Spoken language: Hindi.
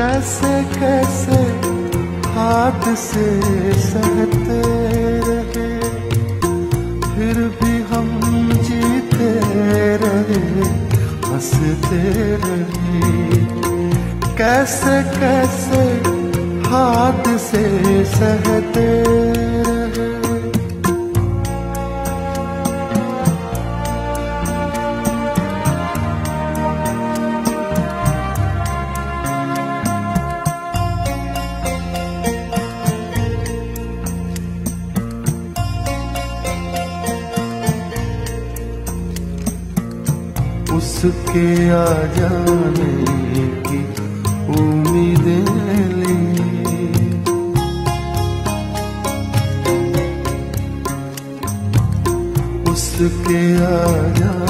कैसे कैसे हाथ से सहते रहे, फिर भी हम जीते रहे, हँसते रहे। कैसे कैसे हाथ से सहते उसके आ जाने की उम्मीद उसके आ जाने